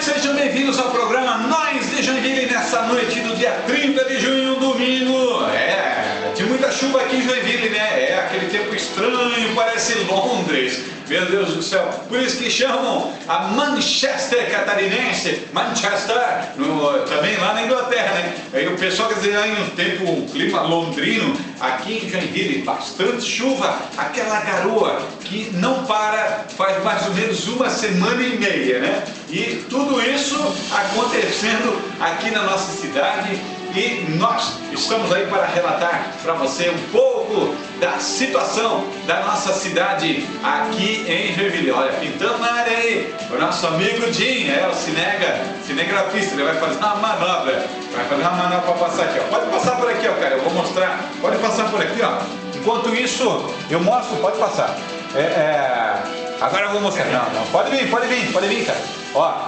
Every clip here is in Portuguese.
sejam bem-vindos ao programa Nós de Joinville nessa noite do dia 30 de junho, domingo. É, tinha muita chuva aqui em Joinville, né? É aquele tempo estranho, parece Londres. Meu Deus do céu. Por isso que chamam a Manchester catarinense, Manchester, no, também lá na Inglaterra, né? Aí o pessoal quer dizer, aí um tempo, um clima londrino, aqui em Joinville, bastante chuva, aquela garoa que não para faz mais ou menos uma semana e meia, né? E tudo isso acontecendo aqui na nossa cidade e nós estamos aí para relatar para você um pouco da situação da nossa cidade aqui em Joinville. Olha, pintando na área aí, o nosso amigo Jim, é o cinega, cinegrafista, ele vai fazer uma manobra, vai fazer uma manobra para passar aqui, ó. Pode passar por aqui, ó, cara, eu vou mostrar, pode passar por aqui, ó. Enquanto isso, eu mostro, pode passar. É, é... Agora eu vou mostrar. Não, não, pode vir, pode vir, pode vir, cara. Ó,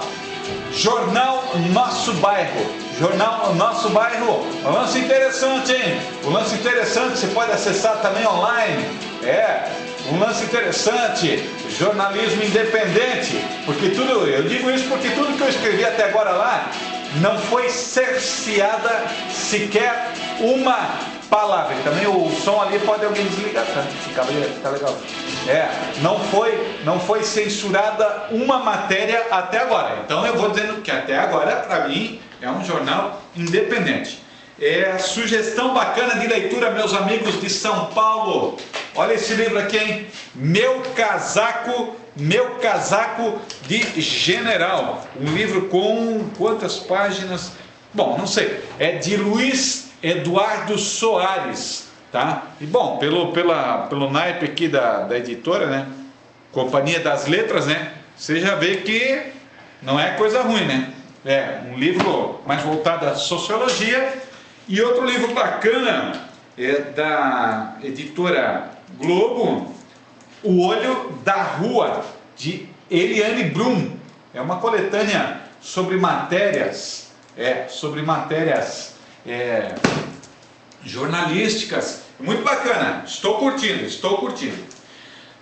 Jornal Nosso Bairro. Jornal Nosso Bairro. Um lance interessante, hein? Um lance interessante, você pode acessar também online. É, um lance interessante, jornalismo independente, porque tudo, eu digo isso porque tudo que eu escrevi até agora lá não foi cerceada sequer uma palavra. E também o som ali pode alguém desligar, tá? Fica, fica legal. É, não foi, não foi censurada uma matéria até agora. Então eu vou dizendo que até agora, para mim, é um jornal independente. É sugestão bacana de leitura, meus amigos de São Paulo. Olha esse livro aqui, hein? Meu casaco, meu casaco de general. Um livro com quantas páginas? Bom, não sei. É de Luiz Eduardo Soares, tá? E bom, pelo, pela, pelo naipe aqui da, da editora, né? Companhia das Letras, né? Você já vê que não é coisa ruim, né? É um livro mais voltado à sociologia e outro livro bacana é da editora Globo, O Olho da Rua, de Eliane Brum. É uma coletânea sobre matérias, é, sobre matérias é, jornalísticas. Muito bacana, estou curtindo, estou curtindo.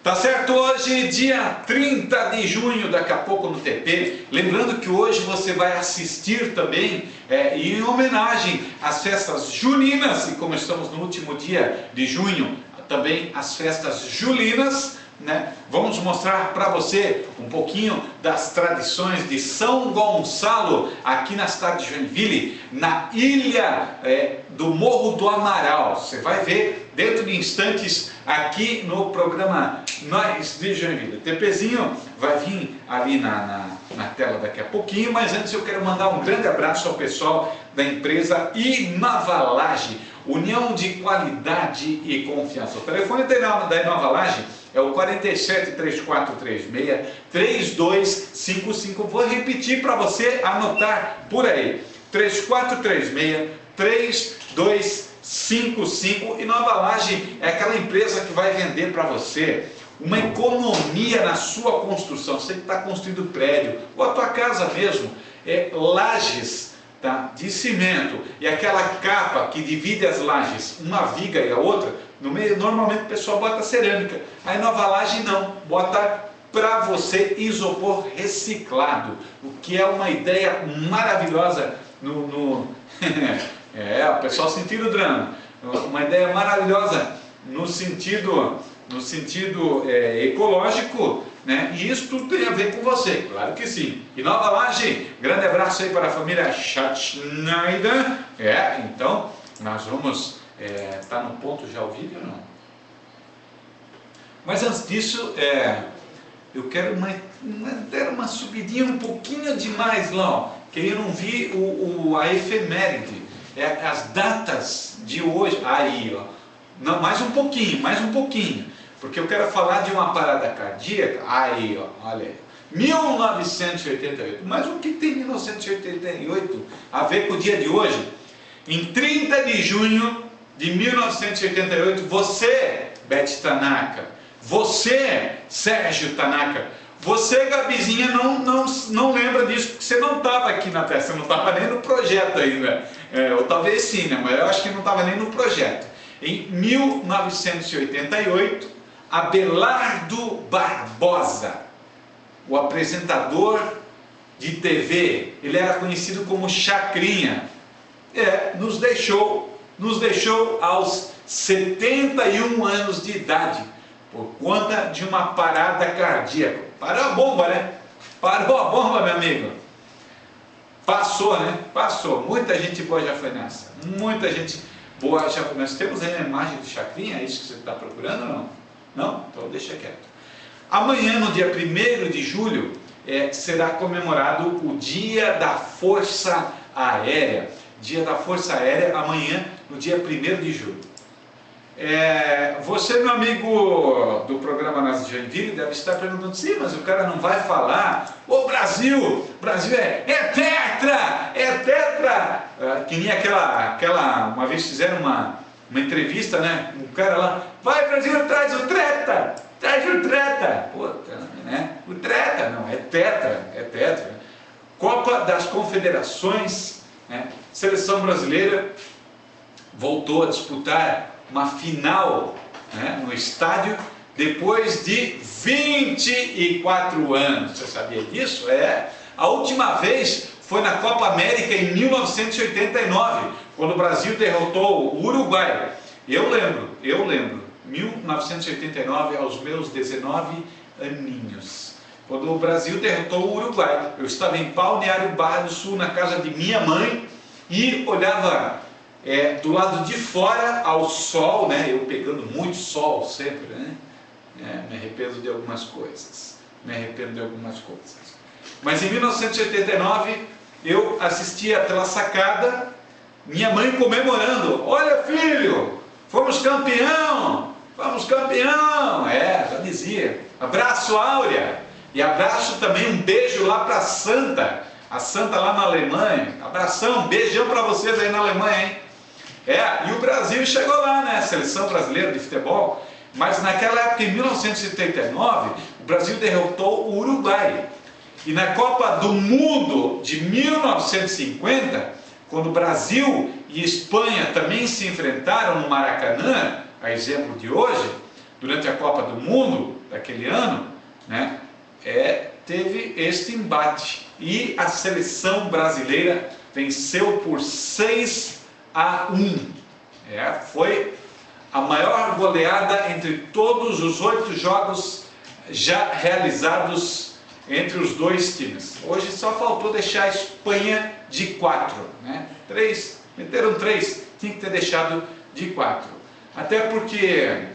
Tá certo? Hoje, dia 30 de junho, daqui a pouco no TP. Lembrando que hoje você vai assistir também, é, em homenagem às festas juninas, e como estamos no último dia de junho, também as festas julinas né? Vamos mostrar para você um pouquinho das tradições de São Gonçalo aqui na cidade de Joinville, na ilha é, do Morro do Amaral. Você vai ver dentro de instantes aqui no programa Nós de Joinville. O TPzinho vai vir ali na, na, na tela daqui a pouquinho, mas antes eu quero mandar um grande abraço ao pessoal da empresa Inovalage, União de Qualidade e Confiança. O telefone da Inovalage é o 47 3436 3255. Vou repetir para você anotar por aí. 3436 3255 e Nova Laje é aquela empresa que vai vender para você uma economia na sua construção. Você que está construindo prédio ou a tua casa mesmo, é lajes tá? de cimento e aquela capa que divide as lajes, uma viga e a outra, no meio, normalmente o pessoal bota cerâmica. Aí Nova Laje não, bota para você isopor reciclado, o que é uma ideia maravilhosa no, no... é, o pessoal sentindo o drama. Uma ideia maravilhosa no sentido, no sentido é, ecológico, né? E isso tudo tem a ver com você, claro que sim. E Nova Laje, grande abraço aí para a família Schneider. É, então nós vamos é, tá no ponto já o vídeo ou não? Mas antes disso, é, eu quero uma, uma, dar uma subidinha um pouquinho demais lá, ó, que eu não vi o, o, a efeméride, é, as datas de hoje, aí ó, não, mais um pouquinho, mais um pouquinho, porque eu quero falar de uma parada cardíaca, aí ó, olha aí, 1988, mas o que tem 1988 a ver com o dia de hoje? Em 30 de junho de 1988, você, Beth Tanaka, você, Sérgio Tanaka, você, Gabizinha, não, não, não lembra disso, porque você não estava aqui na Terra, você não estava nem no projeto ainda. É, ou talvez sim, né? mas eu acho que não estava nem no projeto. Em 1988, Abelardo Barbosa, o apresentador de TV, ele era conhecido como Chacrinha. É, nos deixou, nos deixou aos 71 anos de idade, por conta de uma parada cardíaca. Parou a bomba, né? Parou a bomba, meu amigo. Passou, né? Passou. Muita gente boa já foi nessa. Muita gente boa já foi. Nós temos aí a imagem do Chacrinha, é isso que você está procurando ou não? Não? Então deixa quieto. Amanhã, no dia 1 de julho, é, será comemorado o Dia da Força Aérea. Dia da Força Aérea, amanhã, no dia 1 de julho. É, você, meu amigo do programa Nas Joinville, deve estar perguntando, sim, mas o cara não vai falar, o Brasil, Brasil é, é tetra, é tetra, é, que nem aquela, aquela, uma vez fizeram uma, uma entrevista, né, um cara lá, vai Brasil, traz o treta, traz o treta, puta, né, o treta, não, é tetra, é tetra, Copa das Confederações, né, seleção brasileira voltou a disputar uma final né, no estádio depois de 24 anos. Você sabia disso? É. A última vez foi na Copa América em 1989, quando o Brasil derrotou o Uruguai. Eu lembro, eu lembro, 1989, aos meus 19 aninhos. Quando o Brasil derrotou o Uruguai, eu estava em Balneário Barra do Sul, na casa de minha mãe, e olhava é, do lado de fora ao sol, né? Eu pegando muito sol sempre, né? É, me arrependo de algumas coisas. Me arrependo de algumas coisas. Mas em 1989 eu assistia pela sacada, minha mãe comemorando. Olha filho, fomos campeão, fomos campeão. É, já dizia. Abraço Áurea. E abraço também um beijo lá para Santa, a Santa lá na Alemanha. Abração, beijão para vocês aí na Alemanha, hein? É, e o Brasil chegou lá, né? Seleção brasileira de futebol. Mas naquela época, em 1979, o Brasil derrotou o Uruguai. E na Copa do Mundo de 1950, quando o Brasil e Espanha também se enfrentaram no Maracanã, a exemplo de hoje, durante a Copa do Mundo daquele ano, né, é, teve este embate. E a seleção brasileira venceu por 6 a 1. É, foi a maior goleada entre todos os oito jogos já realizados entre os dois times. Hoje só faltou deixar a Espanha de quatro. Né? Três, meteram três, tinha que ter deixado de quatro. Até porque,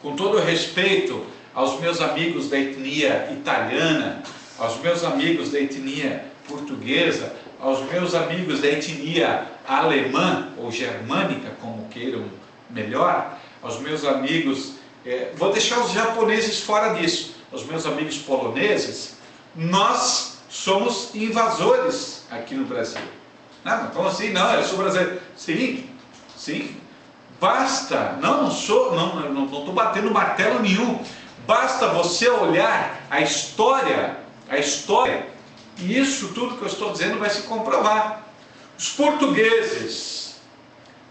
com todo respeito aos meus amigos da etnia italiana, aos meus amigos da etnia portuguesa, aos meus amigos da etnia alemã ou germânica, como queiram melhor, aos meus amigos, é, vou deixar os japoneses fora disso, aos meus amigos poloneses, nós somos invasores aqui no Brasil. Não, como assim? Não, eu sou brasileiro. Sim, sim. Basta, não, não sou, não estou não, batendo martelo nenhum. Basta você olhar a história, a história e isso tudo que eu estou dizendo vai se comprovar. Os portugueses,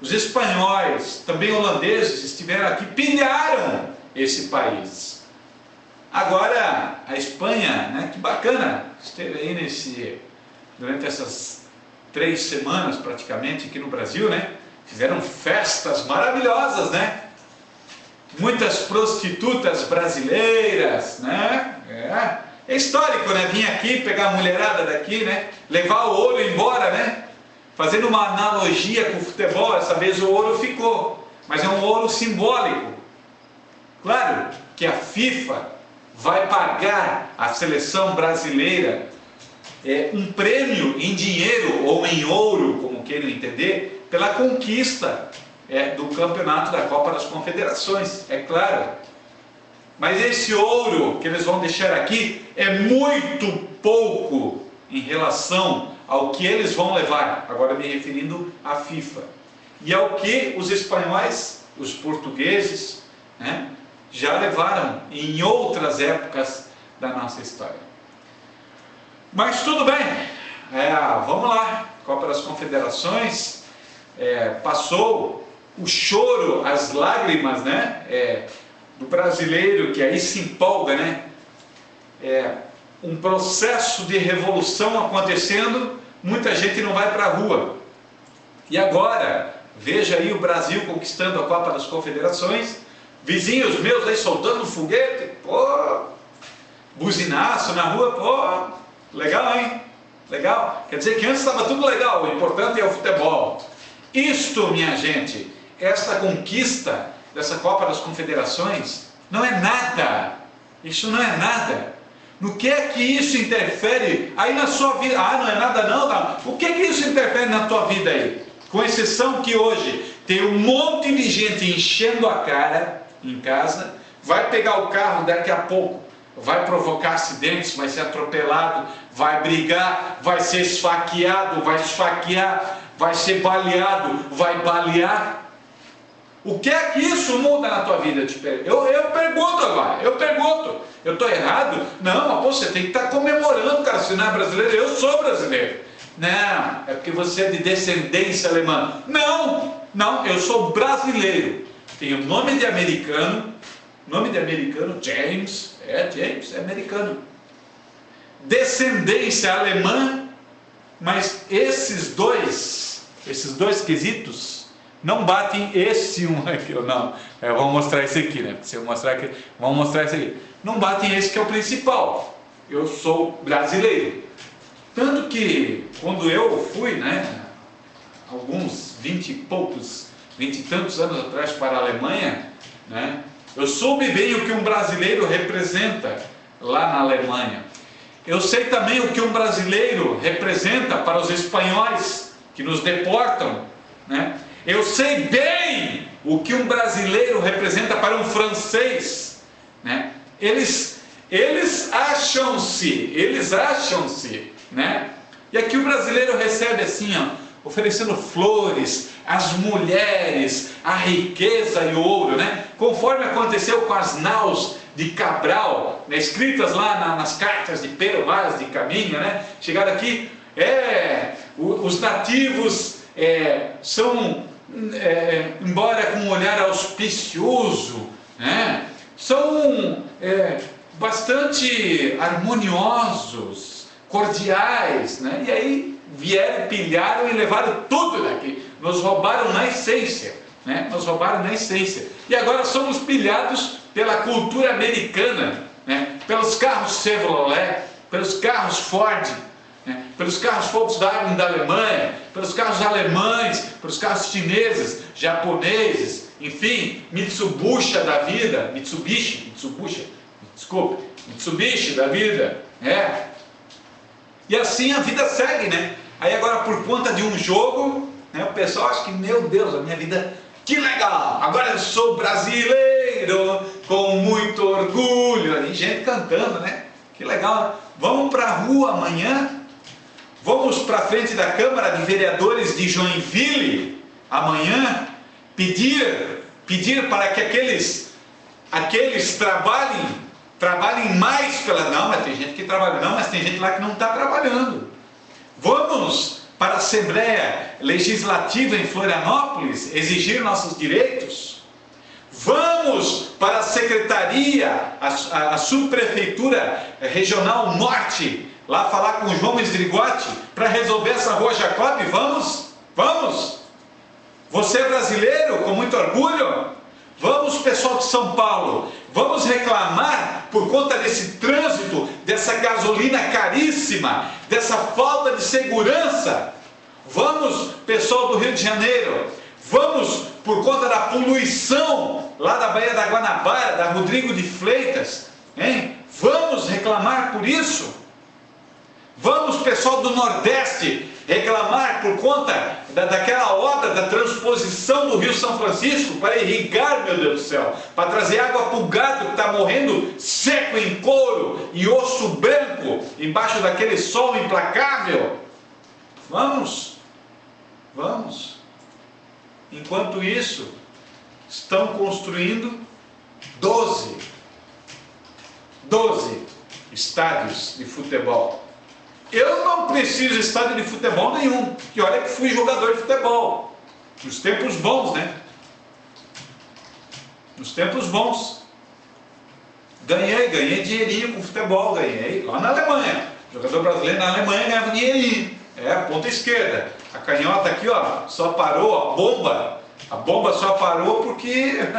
os espanhóis, também holandeses estiveram aqui, pilharam esse país. Agora, a Espanha, né, que bacana, esteve aí nesse, durante essas três semanas praticamente aqui no Brasil, né? Fizeram festas maravilhosas, né? Muitas prostitutas brasileiras, né? É é histórico, né? Vir aqui, pegar a mulherada daqui, né? Levar o ouro embora, né? Fazendo uma analogia com o futebol, essa vez o ouro ficou, mas é um ouro simbólico. Claro que a FIFA vai pagar à seleção brasileira é, um prêmio em dinheiro ou em ouro, como queiram entender, pela conquista é, do campeonato da Copa das Confederações, é claro. Mas esse ouro que eles vão deixar aqui é muito pouco em relação ao que eles vão levar, agora me referindo à FIFA, e ao que os espanhóis, os portugueses, né, já levaram em outras épocas da nossa história. Mas tudo bem, é, vamos lá, Copa das Confederações, é, passou o choro, as lágrimas, né? É, do brasileiro que aí se empolga, né? É, um processo de revolução acontecendo, muita gente não vai para a rua. E agora, veja aí o Brasil conquistando a Copa das Confederações, vizinhos meus aí soltando foguete, pô, buzinaço na rua, pô, legal, hein? Legal? Quer dizer que antes estava tudo legal, o importante é o futebol. Isto, minha gente, esta conquista dessa Copa das Confederações não é nada. Isso não é nada. No que é que isso interfere aí na sua vida? Ah, não é nada não, não. O que é que isso interfere na tua vida aí? Com exceção que hoje tem um monte de gente enchendo a cara em casa, vai pegar o carro daqui a pouco, vai provocar acidentes, vai ser atropelado, vai brigar, vai ser esfaqueado, vai esfaquear, vai ser baleado, vai balear. O que é que isso muda na tua vida? Eu, eu pergunto agora, eu pergunto. Eu estou errado? Não, mas você tem que estar tá comemorando, cara. Se não é brasileiro, eu sou brasileiro. Não, é porque você é de descendência alemã. Não, não, eu sou brasileiro. Tenho nome de americano, nome de americano, James, é James, é americano. Descendência alemã, mas esses dois, esses dois quesitos, não batem esse um aqui, não. É, vamos mostrar esse aqui, né? Se eu mostrar aqui, vamos mostrar esse aqui. Não batem esse que é o principal. Eu sou brasileiro. Tanto que quando eu fui, né, alguns vinte e poucos, vinte e tantos anos atrás para a Alemanha, né, eu soube bem o que um brasileiro representa lá na Alemanha. Eu sei também o que um brasileiro representa para os espanhóis que nos deportam, né? Eu sei bem o que um brasileiro representa para um francês. Né? Eles, eles acham-se, eles acham-se, né? E aqui o brasileiro recebe assim, ó, oferecendo flores, as mulheres, a riqueza e o ouro, né? Conforme aconteceu com as naus de Cabral, né? escritas lá na, nas cartas de Pero Vaz de Caminha, né? Chegaram aqui, é, os nativos é, são é, embora com um olhar auspicioso, né, são é, bastante harmoniosos, cordiais, né, e aí vieram, pilharam e levaram tudo daqui, nos roubaram na essência, né, nos roubaram na essência, e agora somos pilhados pela cultura americana, né, pelos carros Chevrolet, pelos carros Ford, né? pelos carros Volkswagen da Alemanha, pelos carros alemães, pelos carros chineses, japoneses, enfim, Mitsubishi da vida, Mitsubishi, Mitsubishi, desculpe, Mitsubishi da vida, é. E assim a vida segue, né? Aí agora por conta de um jogo, né, o pessoal acha que, meu Deus, a minha vida, que legal, agora eu sou brasileiro, com muito orgulho, ali gente cantando, né? Que legal, vamos para a rua amanhã Vamos para frente da Câmara de Vereadores de Joinville amanhã pedir pedir para que aqueles aqueles trabalhem trabalhem mais pela não, mas tem gente que trabalha não, mas tem gente lá que não está trabalhando. Vamos para a Assembleia Legislativa em Florianópolis exigir nossos direitos. Vamos para a Secretaria, a, a, a Subprefeitura Regional Norte lá falar com o João Esdrigotti para resolver essa rua Jacob? Vamos? Vamos? Você é brasileiro com muito orgulho? Vamos, pessoal de São Paulo, vamos reclamar por conta desse trânsito, dessa gasolina caríssima, dessa falta de segurança. Vamos, pessoal do Rio de Janeiro, vamos por conta da poluição lá da Baía da Guanabara, da Rodrigo de Fleitas, hein? Vamos reclamar por isso. Vamos, pessoal do Nordeste, reclamar por conta da, daquela obra da transposição do Rio São Francisco para irrigar, meu Deus do céu, para trazer água para o gado que está morrendo seco em couro e osso branco embaixo daquele sol implacável. Vamos, vamos. Enquanto isso, estão construindo 12, 12 estádios de futebol eu não preciso estádio de futebol nenhum. Que olha que fui jogador de futebol. Nos tempos bons, né? Nos tempos bons. Ganhei, ganhei dinheirinho com futebol, ganhei lá na Alemanha. Jogador brasileiro na Alemanha ganhava dinheirinho. É, ponta esquerda. A canhota aqui, ó, só parou, a bomba. A bomba só parou porque,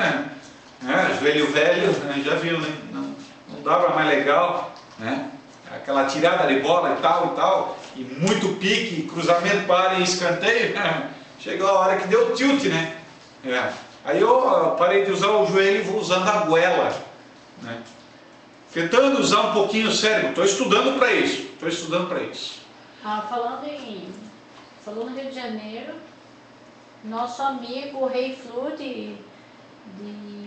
né, joelho velho, né, já viu, né? Não, não dava mais legal, né? Aquela tirada de bola e tal e tal, e muito pique, cruzamento para e escanteio. Né? Chegou a hora que deu tilt, né? É. Aí eu parei de usar o joelho e vou usando a goela. Né? Tentando usar um pouquinho o cérebro. Estou estudando para isso. Estou estudando para isso. Ah, falando em. Falou no Rio de Janeiro, nosso amigo Rei Flu de. de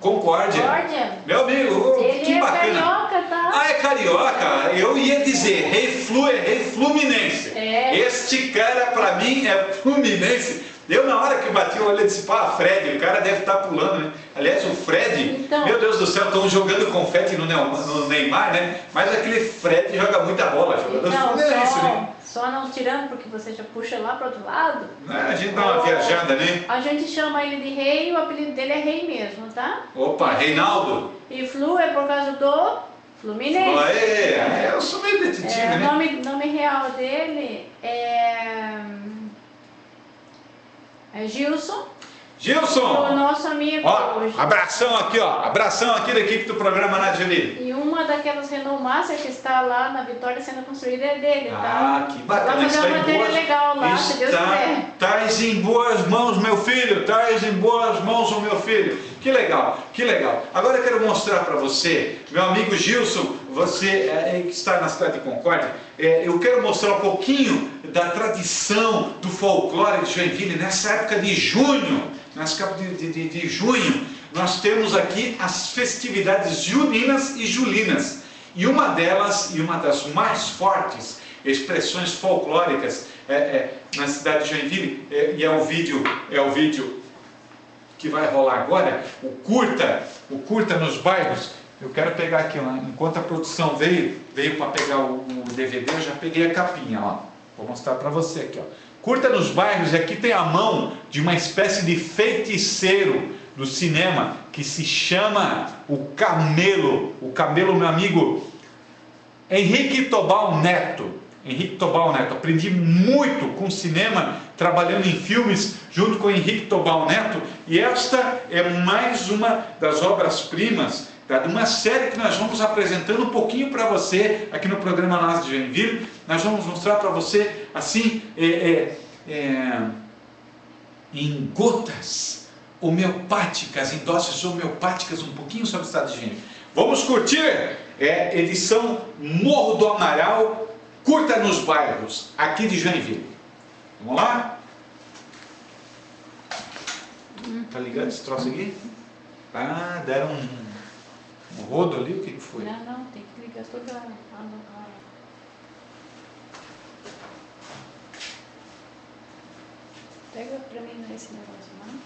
Concórdia. Concórdia. Meu amigo, Ele que é bacana. carioca, tá? Ah, é carioca? Eu ia dizer, rei Flu é rei Fluminense. É. Este cara pra mim é Fluminense. Eu na hora que bati o olho disse, pá, Fred, o cara deve estar pulando, né? Aliás, o Fred, Então. meu Deus do céu, estão jogando confete no Neymar, né? Mas aquele Fred joga muita bola, jogador Então, só, né? só não tirando porque você já puxa lá pro outro lado. Né? A gente dá uma viajada, né? A gente chama ele de rei, o apelido dele é rei mesmo, tá? Opa, Reinaldo. E Flu é por causa do Fluminense. Aê, é, eu sou meio detetive, É, o né? nome, nome real dele é, é Gilson, o Gilson! nosso amigo Ó, hoje. abração aqui, ó. Abração aqui da equipe do programa Nadjeli. E uma daquelas Master que está lá na Vitória sendo construída é dele, Ah, tá? que bacana. Vai fazer está uma matéria boas- legal lá, se Deus está, quiser. Tais em boas mãos, meu filho. Tais em boas mãos, o meu filho. Que legal, que legal. Agora eu quero mostrar para você, meu amigo Gilson, você é, que está na cidade de Concórdia, é, eu quero mostrar um pouquinho da tradição do folclore de Joinville nessa época de junho. Nessa época de, de, de- junho, nós temos aqui as festividades juninas e julinas. E uma delas, e uma das mais fortes expressões folclóricas é, é, na cidade de Joinville, é, e é o vídeo, é o vídeo que vai rolar agora, o curta, o curta nos bairros. Eu quero pegar aqui, ó, enquanto a produção veio, veio para pegar o, o DVD, eu já peguei a capinha, ó. Vou mostrar para você aqui, ó. Curta nos bairros, e aqui tem a mão de uma espécie de feiticeiro do cinema que se chama o Camelo. O Camelo, meu amigo, Henrique Tobal Neto. Henrique Tobal Neto. Aprendi muito com cinema, trabalhando em filmes junto com Henrique Tobal Neto. E esta é mais uma das obras-primas tá, de uma série que nós vamos apresentando um pouquinho para você aqui no programa Nas de Joinville. Nós vamos mostrar para você, assim, é, é, é, em gotas homeopáticas, em doses homeopáticas, um pouquinho sobre o estado de Joinville. Vamos curtir é, edição Morro do Amaral, curta nos bairros, aqui de Joinville. Vamos lá? Tá ligado esse troço aqui? Ah, deram um, um rodo ali, o que, que foi? Não, não, tem que ligar toda a... a- a- Pega pra mim esse negócio, não?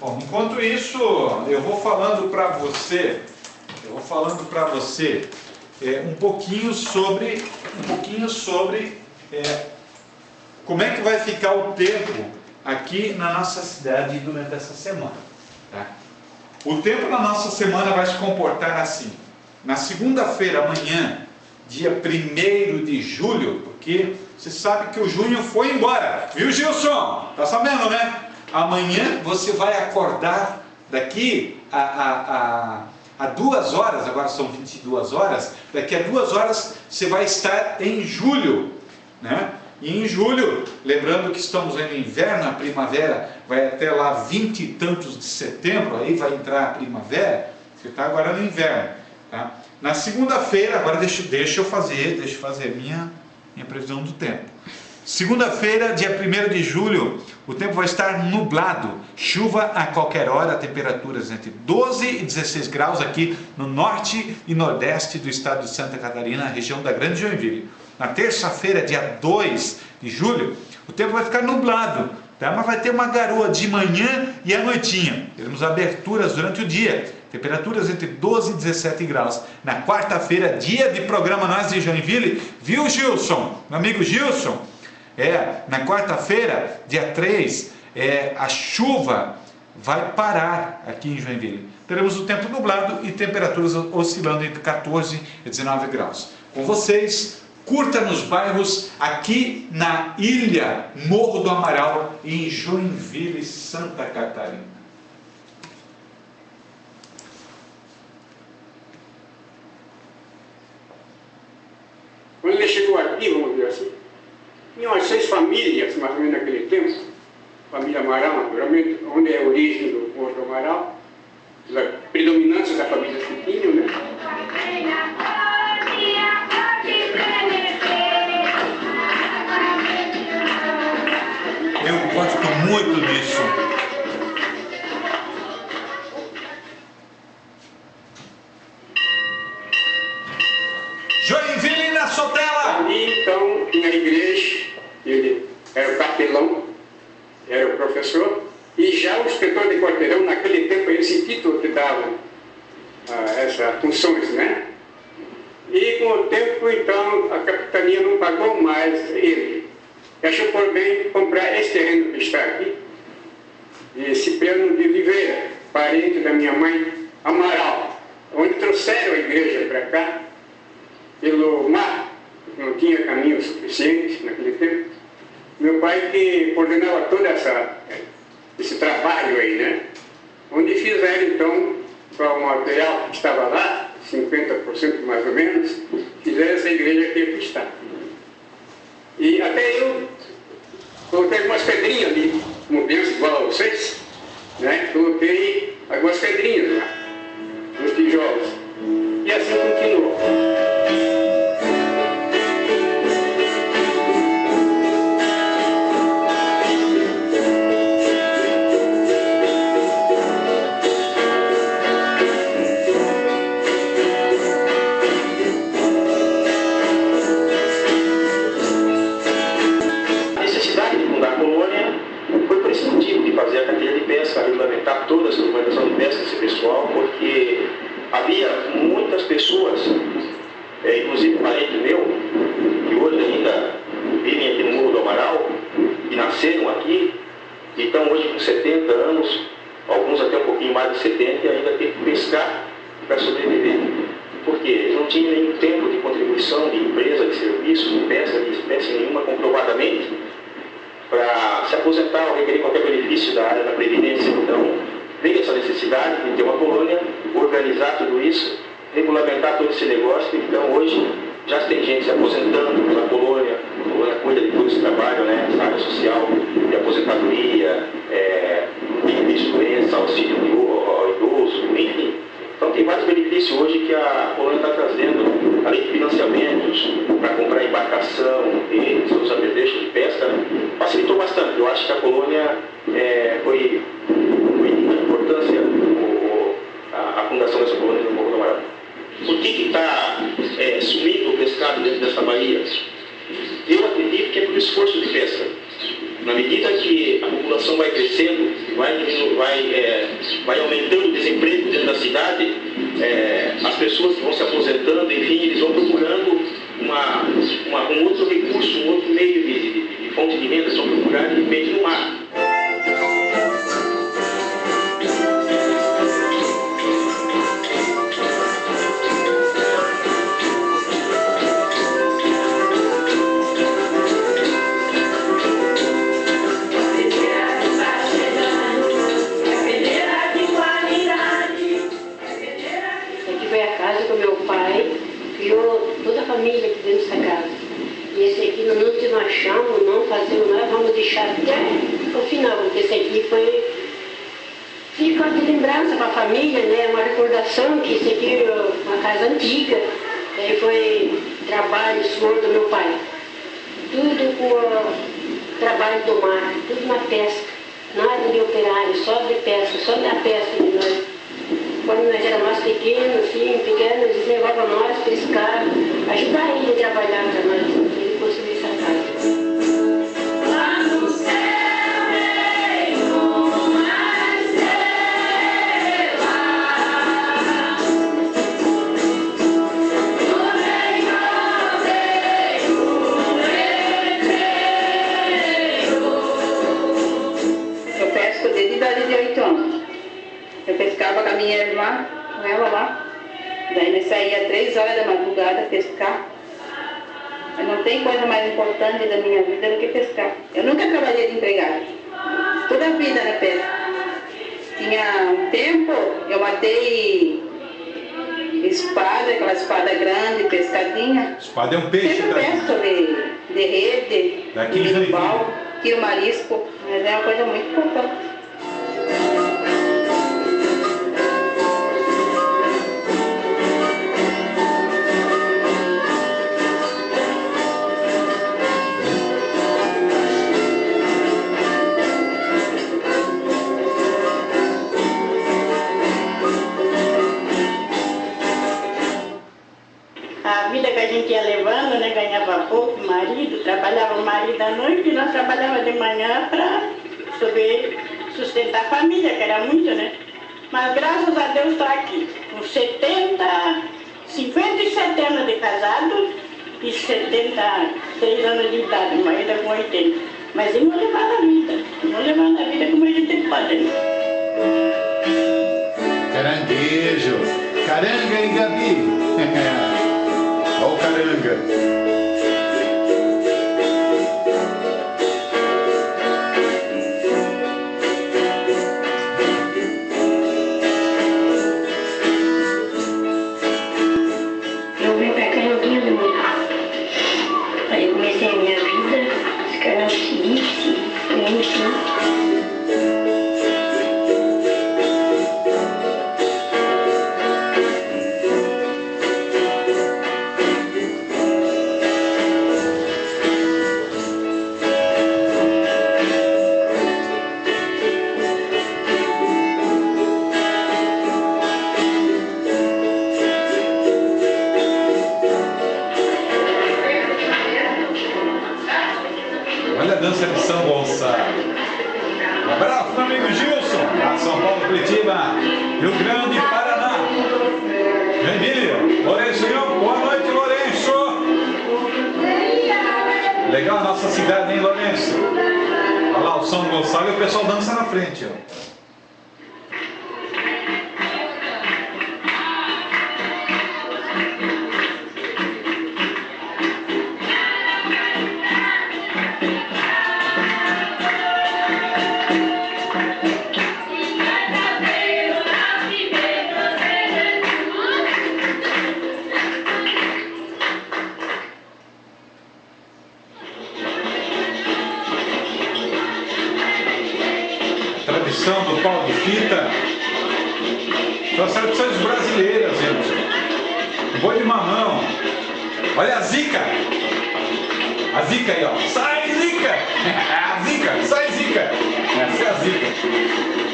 Bom, enquanto isso, eu vou falando para você, eu vou falando para você é, um pouquinho sobre, um pouquinho sobre é, como é que vai ficar o tempo aqui na nossa cidade durante essa semana. O tempo na nossa semana vai se comportar assim. Na segunda-feira, amanhã, dia 1 de julho, porque você sabe que o junho foi embora, viu Gilson? Tá sabendo, né? Amanhã você vai acordar daqui a, a, a, a duas horas, agora são 22 horas, daqui a duas horas você vai estar em julho, né? E em julho, lembrando que estamos no inverno, a primavera vai até lá vinte e tantos de setembro, aí vai entrar a primavera, você está agora no inverno. Tá? Na segunda-feira, agora deixa, deixa eu fazer, deixa eu fazer minha, minha previsão do tempo. Segunda-feira, dia 1 de julho, o tempo vai estar nublado, chuva a qualquer hora, temperaturas entre 12 e 16 graus aqui no norte e nordeste do estado de Santa Catarina, região da Grande Joinville. Na terça-feira, dia 2 de julho, o tempo vai ficar nublado, tá? mas vai ter uma garoa de manhã e à noitinha. Teremos aberturas durante o dia, temperaturas entre 12 e 17 graus. Na quarta-feira, dia de programa Nós de Joinville, viu Gilson? Meu amigo Gilson? É, na quarta-feira, dia 3, é, a chuva vai parar aqui em Joinville. teremos o tempo nublado e temperaturas oscilando entre 14 e 19 graus. Com vocês, curta nos bairros aqui na ilha Morro do Amaral, em Joinville, Santa Catarina. Quando ele chegou aqui, vamos dizer assim, tinha umas seis famílias, mais ou menos naquele tempo, família Amaral, naturalmente, onde é a origem do Morro do Amaral, a predominância da família tinham, né? Muito disso. Joinville na Sotela! Ali, então, tinha igreja, ele era o capelão, era o professor, e já o inspetor de quarteirão, naquele tempo, esse título que dava ah, essas funções, né? E com o tempo, então, a capitania não pagou mais ele. Bem comprar esse terreno que está aqui, de Cipriano de Oliveira, parente da minha mãe, Amaral, onde trouxeram a igreja para cá, pelo mar, não tinha caminho suficiente naquele tempo. Meu pai que coordenava todo essa, esse trabalho aí, né? Onde fizeram então, com o material que estava lá, 50% mais ou menos, fizeram essa igreja que aqui está. E até eu coloquei algumas pedrinhas ali, como penso igual a vocês, né? Coloquei algumas pedrinhas lá, E assim continuou. Negócio. Então, hoje, já tem gente se aposentando na colônia, a colônia cuida de todo esse trabalho, né, essa área social, de aposentadoria, é, de doença, auxílio ao idoso, enfim. Então tem vários benefícios hoje que a colônia está trazendo, além de financiamentos para comprar embarcação e seus apetrechos de pesca, facilitou bastante. Eu acho que a colônia é, foi de muita importância o- a, a fundação dessa colônia no Morro do Amaral. Por que está é, sumindo o pescado dentro dessa baía? Eu acredito que é por esforço de pesca. Na medida que a população vai crescendo, vai, vai, é, vai aumentando o desemprego dentro da cidade, é, as pessoas vão se aposentando, enfim, eles vão procurando uma, uma- um outro recurso, um outro meio de, de- de- fonte de renda, eles vão procurar de repente no mar. Três horas da madrugada pescar. Mas não tem coisa mais importante da minha vida do que pescar. Eu nunca trabalhei de empregada. Toda a vida na pesca. Tinha um tempo, eu matei espada, aquela espada grande, pescadinha. Espada é um peixe, Sempre tá? pesco de, de rede, Daqui de em Joinville. bal, tiro marisco, mas é uma coisa muito importante. À noite e nós trabalhava de manhã para sustentar a família, que era muito, né? Mas graças a Deus está aqui, com 70, 57 anos de casado e 73 anos de idade, marido com 80. Mas ele não levava a vida, não levando a vida como a gente pode, né? Caranguejo. Caranga e Gabi. Olha o caranga. São as tradições brasileiras, gente. Boi de mamão. Olha a zica. A zica aí, ó. Sai, zica! A zica, sai, zica! Essa é a zica.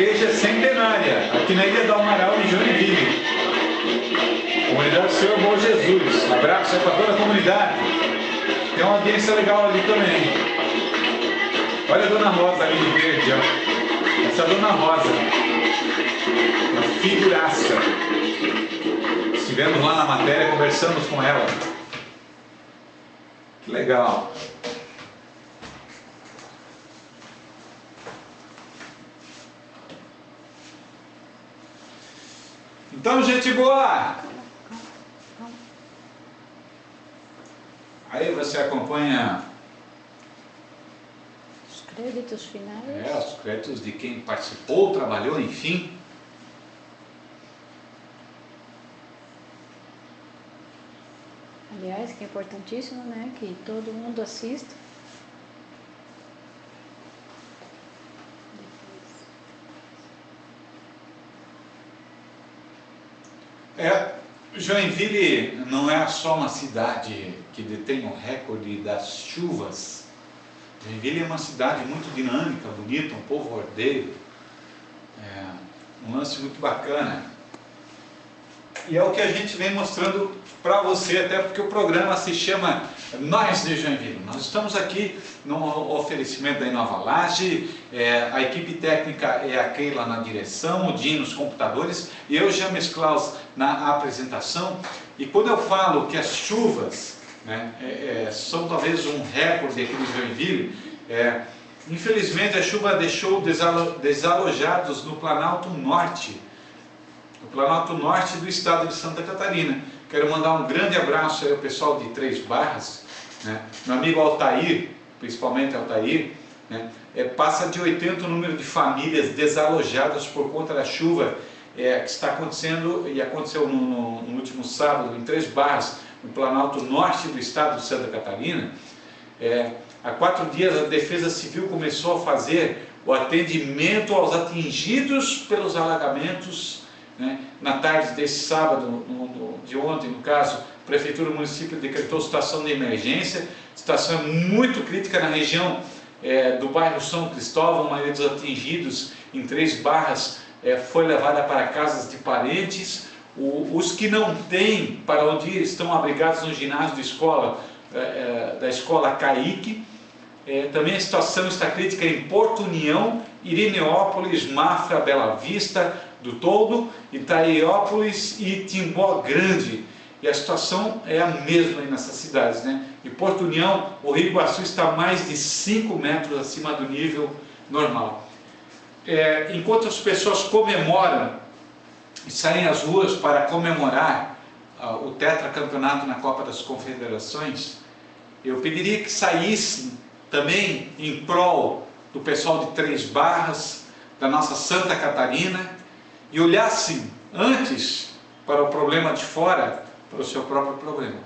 Igreja é centenária, aqui na Ilha do Amaral, em Joinville. Comunidade do Senhor Bom Jesus. Abraço aí para toda a comunidade. Tem uma audiência legal ali também. Olha a Dona Rosa ali de verde, ó. Essa é a Dona Rosa. Uma figuraça. Estivemos lá na matéria, conversamos com ela. Que legal. Então, gente boa! Aí você acompanha Os créditos finais. é, os créditos de quem participou, trabalhou, enfim. Aliás, que é importantíssimo, né? Que todo mundo assista. É, Joinville não é só uma cidade que detém o recorde das chuvas. Joinville é uma cidade muito dinâmica, bonita, um povo ordeiro. É, Um lance muito bacana. E é o que a gente vem mostrando para você, até porque o programa se chama Nós de Joinville. Nós estamos aqui no oferecimento da Inova Laje, é, a equipe técnica é a Keila na direção, o Dinho nos computadores e eu, James Klaus, na apresentação. E quando eu falo que as chuvas né, é, é, são talvez um recorde aqui no Joinville, é, infelizmente a chuva deixou desalo, desalojados no Planalto Norte, no Planalto Norte do estado de Santa Catarina. Quero mandar um grande abraço ao pessoal de Três Barras, né? meu amigo Altair, principalmente Altair, né? é, passa de 80 o número de famílias desalojadas por conta da chuva é, que está acontecendo e aconteceu no, no, no, último sábado em Três Barras, no Planalto Norte do estado de Santa Catarina. É, há quatro dias a Defesa Civil começou a fazer o atendimento aos atingidos pelos alagamentos né? Na tarde desse sábado, no, no, de ontem, no caso, a Prefeitura do município decretou situação de emergência, situação muito crítica na região é, do bairro São Cristóvão, a maioria dos atingidos em três barras é, foi levada para casas de parentes. O, os que não têm para onde ir estão abrigados no ginásio de escola, é, é da escola Caique. É, também a situação está crítica em Porto União, Irineópolis, Mafra, Bela Vista, do Todo, Itaiópolis e Timbó Grande. E a situação é a mesma nessas cidades, né? Em Porto União, o Rio Iguaçu está mais de 5 metros acima do nível normal. É, enquanto as pessoas comemoram e saem às ruas para comemorar uh, o tetracampeonato na Copa das Confederações, eu pediria que saíssem também em prol do pessoal de Três Barras, da nossa Santa Catarina, e olhassem antes para o problema de fora, para o seu próprio problema.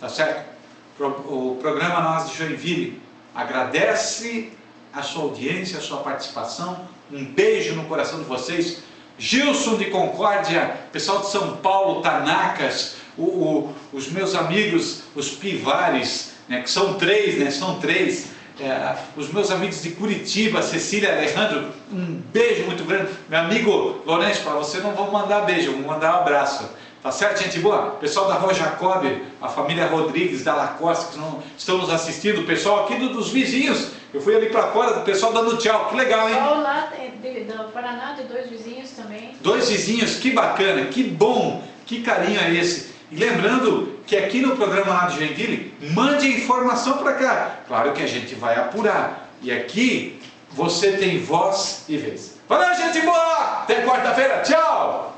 Tá certo? O programa Nós de Joinville agradece a sua audiência, a sua participação. Um beijo no coração de vocês. Gilson de Concórdia, pessoal de São Paulo, Tanacas, o, o, os meus amigos, os Pivares, né, que são três, né, são três, é, os meus amigos de Curitiba, Cecília Alejandro, um beijo muito grande. Meu amigo Lourenço, para você não vou mandar beijo, vou mandar um abraço. Tá certo, gente boa? Pessoal da Rua Jacob, a família Rodrigues da Lacoste, que não estão nos assistindo, pessoal aqui do, dos vizinhos. Eu fui ali para fora, o pessoal dando tchau, que legal, hein? Pessoal lá de, do Paraná, de dois vizinhos também. Dois vizinhos, que bacana, que bom, que carinho é esse. E lembrando que aqui no programa lá Joinville, mande informação para cá. Claro que a gente vai apurar. E aqui você tem voz e vez. Valeu, gente boa! Até quarta-feira. Tchau!